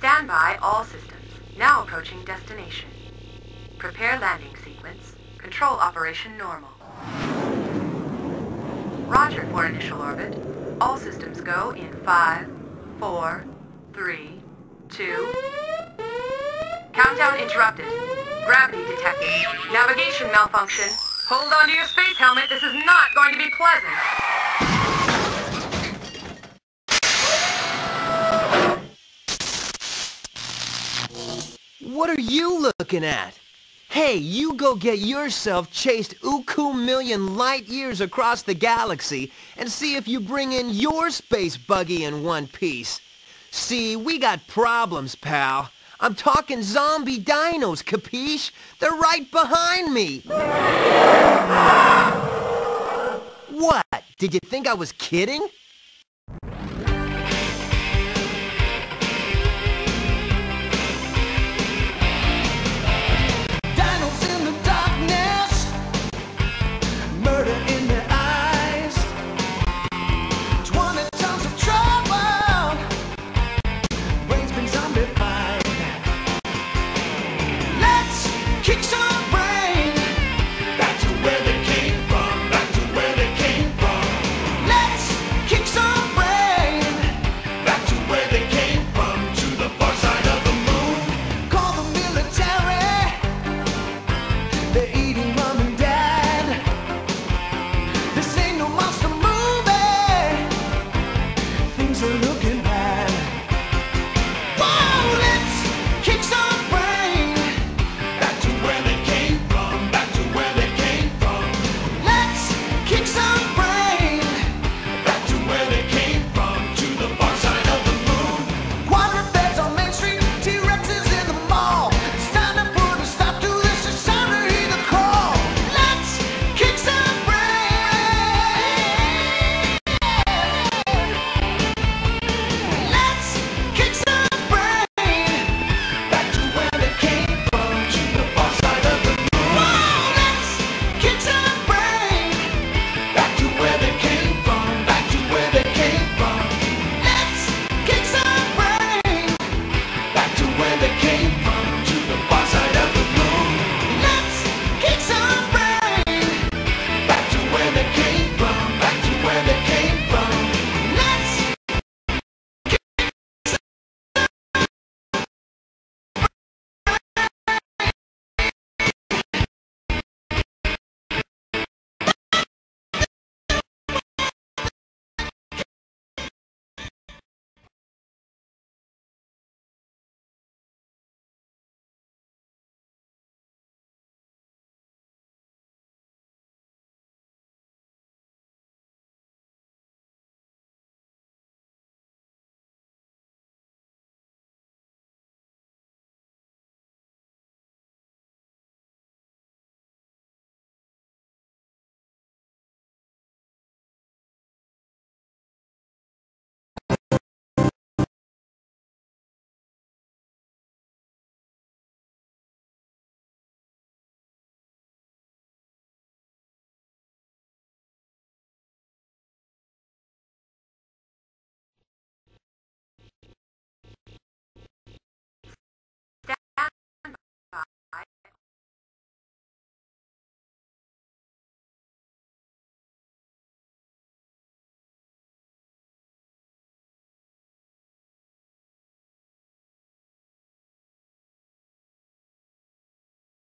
by all systems. Now approaching destination. Prepare landing sequence. Control operation normal. Roger for initial orbit. All systems go in five, four, three, two. Countdown interrupted. Gravity detected. Navigation malfunction. Hold on to your space helmet. This is not going to be pleasant. What are you looking at? Hey, you go get yourself chased uku million light years across the galaxy and see if you bring in your space buggy in one piece. See, we got problems, pal. I'm talking zombie dinos, capiche? They're right behind me. What? Did you think I was kidding?